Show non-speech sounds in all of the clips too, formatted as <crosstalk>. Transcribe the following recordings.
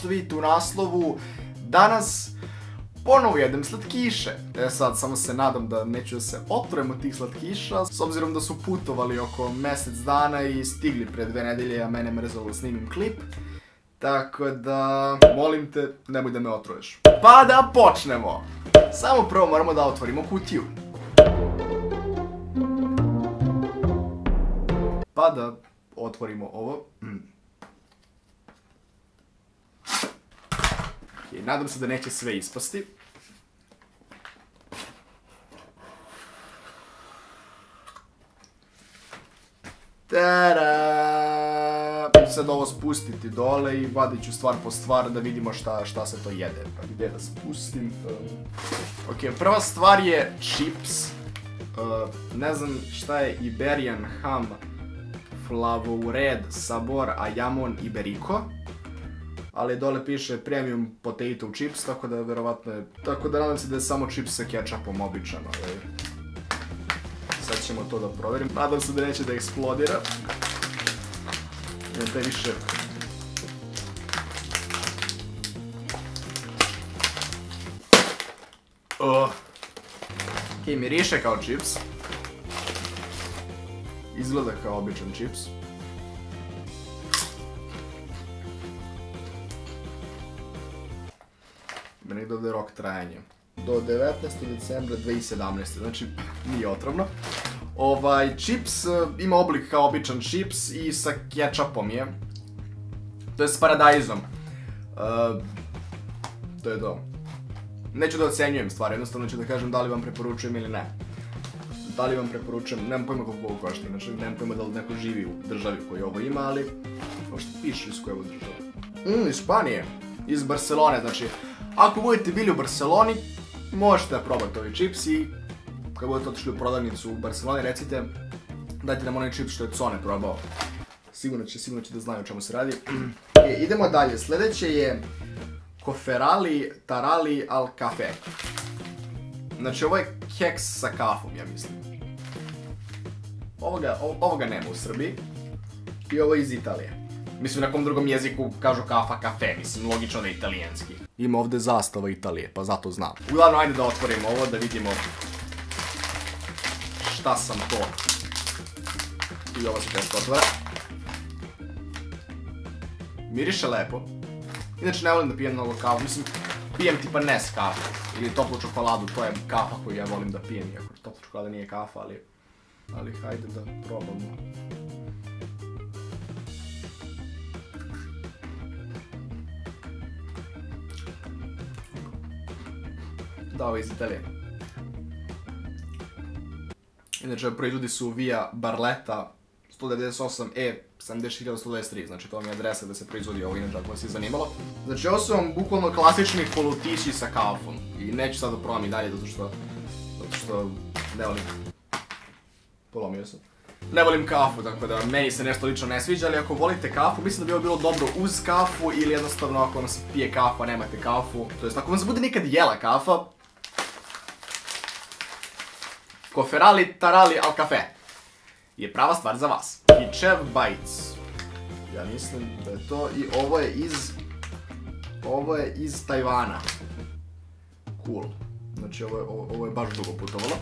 što vidite u naslovu, danas ponovo jedem slatkiše. E sad, samo se nadam da neću da se otrujemo tih slatkiša, s obzirom da su putovali oko mjesec dana i stigli pre dve nedelje, a mene mrzalo da snimim klip. Tako da, molim te, nemoj da me otruješ. Pa da počnemo! Samo prvo moramo da otvorimo kutiju. Pa da otvorimo ovo. I nadam se da neće sve ispasti. Tada! Sad ovo spustiti dole i vadit ću stvar po stvar da vidimo šta, šta se to jede. Pa gdje da spustim? Ok, prva stvar je chips. Uh, ne znam šta je Iberian ham flavored sabor ayamon iberico. Ali dole piše premium potato chips, tako da verovatno je... Tako da nadam se da je samo chips sa ketchupom običan, ovaj. Sad ćemo to da provjerim. Nadam se da neće da eksplodira. Jer te više... Oh. Ok, miriše kao chips. Izgleda kao običan chips. Meni ide ovdje rok trajanja. Do 19. decembra 2017. Znači, <laughs> nije otrovno. Ovaj, chips uh, ima oblik kao običan chips i sa ketchupom je. To je s paradajzom. Uh, to je to. Neću da ocenjujem stvari, jednostavno ću da kažem da li vam preporučujem ili ne. Da li vam preporučujem, nemam pojma koliko ovo košta, znači nemam pojma da li neko živi u državi koji ovo ima, ali... Što piše iz koje ovo države. Mmm, iz Španije. Iz Barcelone, znači... Ako budete bili u Barceloni, možete da probate ovi čips i... Kad budete otišli u prodavnicu u Barceloni, recite... Dajte nam onaj čips što je Cone probao. Sigurno će, sigurno će da znaju o čemu se radi. <clears throat> e, idemo dalje, sljedeće je... Koferali Tarali al Cafe. Znači ovo je keks sa kafom, ja mislim. Ovoga, ovoga nema u Srbiji. I ovo je iz Italije. Mislim, na kom drugom jeziku kažu kafa, kafe, mislim, logično da je italijanski. Ima ovdje zastava Italije, pa zato znam. Uglavnom, ajde da otvorimo ovo, da vidimo šta sam to. I ovo se teško otvara. Miriše lepo. Inače, ne volim da pijem mnogo kafu, mislim, pijem tipa Nes kafu ili toplu čokoladu, to je kafa koju ja volim da pijem, iako topla čokolada nije kafa, ali... Ali hajde da probamo. Da, ovo je iz Italije. Inače, proizvodi su Via Barletta 198E 70123, znači to vam je adresa da se proizvodi ovo inače ako vas je zanimalo. Znači ovo su vam bukvalno klasični polutići sa kafom i neću sad da probam i dalje zato što, zato što ne volim, polomio sam. Ne volim kafu, tako da meni se nešto lično ne sviđa, ali ako volite kafu, mislim da bi ovo bilo dobro uz kafu ili jednostavno ako vam se pije kafa, nemate kafu. To jest ako vam se bude nikad jela kafa, koferali, tarali, al kafe je prava stvar za vas. Kičev Bites. Ja mislim da je to i ovo je iz... Ovo je iz Tajvana. Cool. Znači ovo je, ovo, je baš dugo putovalo.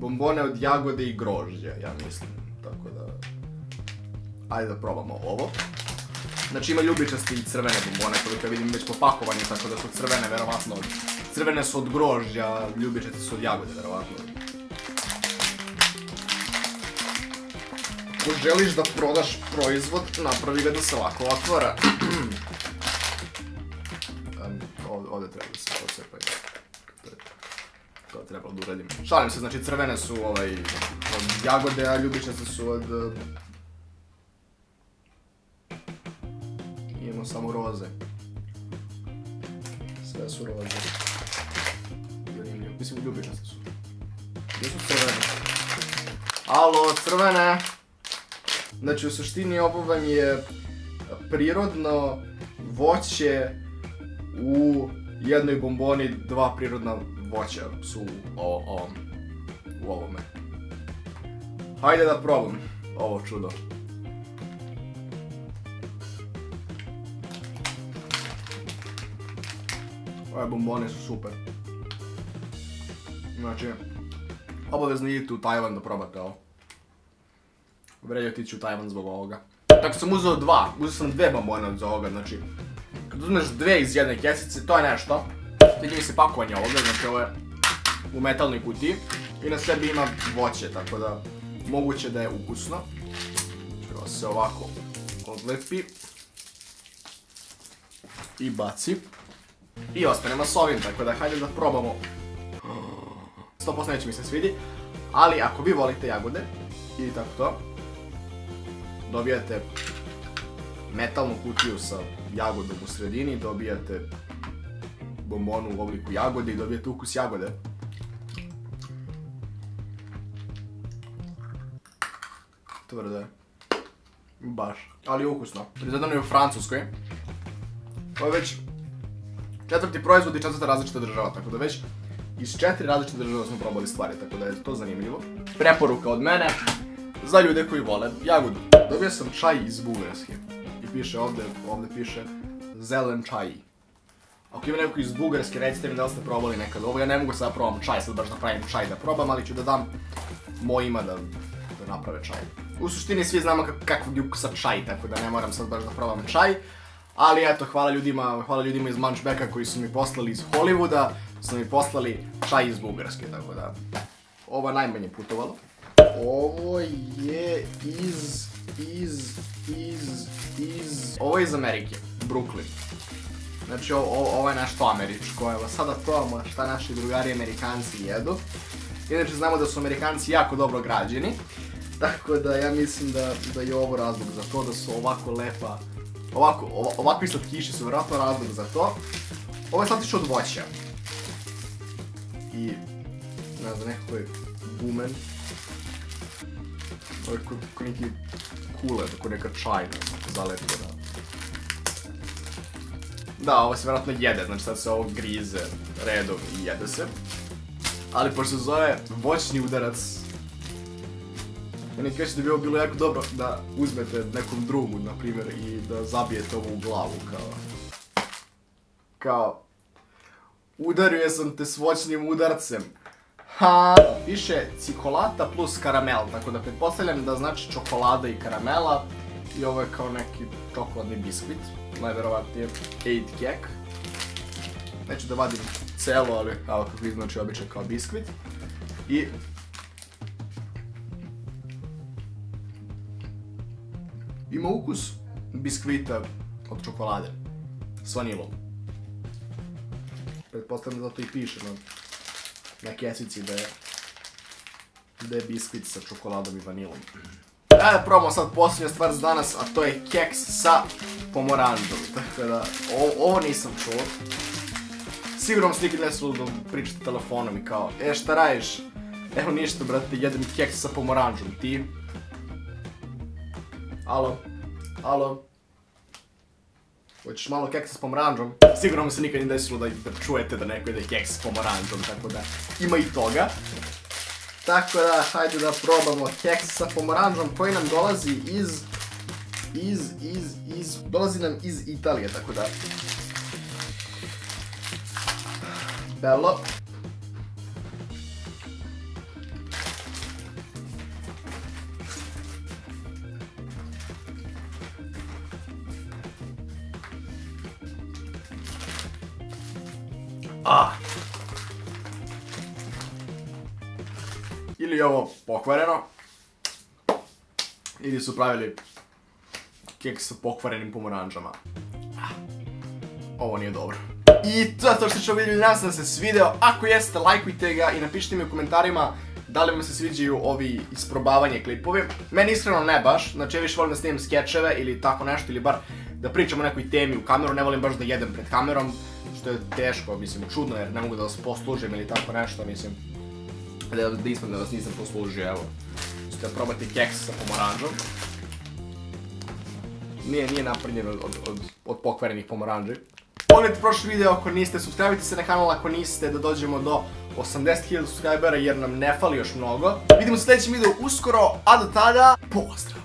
Bombone od jagode i grožđa, ja mislim. Tako da... Ajde da probamo ovo. Znači ima ljubičasti i crvene bombone, koliko vidim već po pakovanju, tako da su crvene, verovatno. Crvene su od grožđa, ljubičasti su od jagode, verovatno. Ako želiš da prodaš proizvod, napravi ga da se ovako otvara. <clears throat> ovdje treba da se pocepaju. To je trebalo da uradim. Šalim se, znači crvene su ovaj, od jagode, a ljubičaste su od... Imamo samo roze. Sve su roze. Mislim, ljubičaste su. Gdje su crvene? Alo, crvene! Znači, u suštini ovo vam je prirodno voće u jednoj bomboni dva prirodna voća su u, o, u ovome. Hajde da probam ovo čudo. Ove bombone su super. Znači, obavezno idite u Tajvan da probate ovo. Vredio otići u Tajvan zbog ovoga. Tako sam uzeo dva, uzeo sam dve bombone od ovoga, znači kad uzmeš dve iz jedne kesice, to je nešto. Sviđa mi se pakovanje ovoga, znači ovo je u metalnoj kutiji i na sebi ima voće, tako da moguće da je ukusno. Ovo se ovako odlepi i baci. I ostanemo s ovim, tako da hajde da probamo. 100% neće mi se svidi, ali ako vi volite jagode ili tako to, dobijate metalnu kutiju sa jagodom u sredini, dobijate bombonu u obliku jagode i dobijate ukus jagode. Tvrdo je. Baš. Ali ukusno. Proizvedeno je u Francuskoj. Ovo je već četvrti proizvod i četvrta različita država, tako da već iz četiri različite države smo probali stvari, tako da je to zanimljivo. Preporuka od mene za ljude koji vole jagodu. Dobio sam čaj iz Bugarske i piše ovdje, ovdje piše zelen čaj. Ako ima neko iz Bugarske, recite mi da li ste probali nekad ovo. Ja ne mogu sad probam čaj, sad baš da pravim čaj da probam, ali ću da dam mojima da, da naprave čaj. U suštini svi znamo kak, kakvog ukusa čaj, tako da ne moram sad baš da probam čaj. Ali eto, hvala ljudima, hvala ljudima iz Munchbacka koji su mi poslali iz Hollywooda, su mi poslali čaj iz Bugarske, tako da ovo je najmanje putovalo. Ovo ovo je iz Amerike, Brooklyn. Znači ovo, je nešto američko, evo sada probamo šta naši drugari amerikanci jedu. Inače znamo da su amerikanci jako dobro građeni, <laughs> tako da ja mislim da, je ovo razlog za to, da su ovako lepa, ovako, ovakvi slatkiši su vjerojatno razlog za to. Ovo je slatkiš od voća. I, ne znam, nekako je gumen. Ovo je neki kule, ko neka čajna zalepljena. Da, ovo se vjerojatno jede, znači sad se ovo grize redom i jede se. Ali pošto se zove voćni udarac, meni kaže da bi ovo bilo jako dobro da uzmete nekom drugu, na primjer, i da zabijete ovo u glavu, kao... Kao... Udario sam te s voćnim udarcem. Ha! Piše cikolata plus karamel, tako da pretpostavljam da znači čokolada i karamela. I ovo je kao neki čokoladni biskvit, najverovatnije 8 kek. Neću da vadim celo, ali evo kako iznoči običan kao biskvit. I... Ima ukus biskvita od čokolade. S vanilom. Pretpostavljam da zato i piše na, na kesici da je da je biskvit sa čokoladom i vanilom. Ajde probamo sad posljednja stvar za danas, a to je keks sa pomoranđom. Tako da, ovo, nisam čuo. Sigurno vam nikad ne da pričate telefonom i kao, e šta radiš? Evo ništa brate, jedem keks sa pomoranđom, ti? Alo? Alo? Hoćeš malo keksa s pomoranđom? Sigurno vam se nikad ne desilo da, čujete da neko jede keks s pomoranđom, tako da ima i toga. Tako da, hajde da probamo keks sa pomoranđom koji nam dolazi iz... Iz, iz, iz... Dolazi nam iz Italije, tako da... Bello. Ah! Ili je ovo pokvareno. Ili su pravili keks sa pokvarenim pomoranđama. Ovo nije dobro. I to je to što ću vidjeti, nadam se da se svideo. Ako jeste, lajkujte ga i napišite mi u komentarima da li vam se sviđaju ovi isprobavanje klipovi. Meni iskreno ne baš, znači ja više volim da snimam skečeve ili tako nešto, ili bar da pričam o nekoj temi u kameru, ne volim baš da jedem pred kamerom, što je teško, mislim, čudno jer ne mogu da vas poslužim ili tako nešto, mislim, da, da vas nisam poslužio, evo. Ćete probati keks sa pomoranđom. Nije, nije napravljen od, od, od pokvarenih pomoranđi. Pogledajte prošli video ako niste, subscribeite se na kanal ako niste, da dođemo do 80.000 subscribera jer nam ne fali još mnogo. Vidimo se sljedećem videu uskoro, a do tada, pozdrav!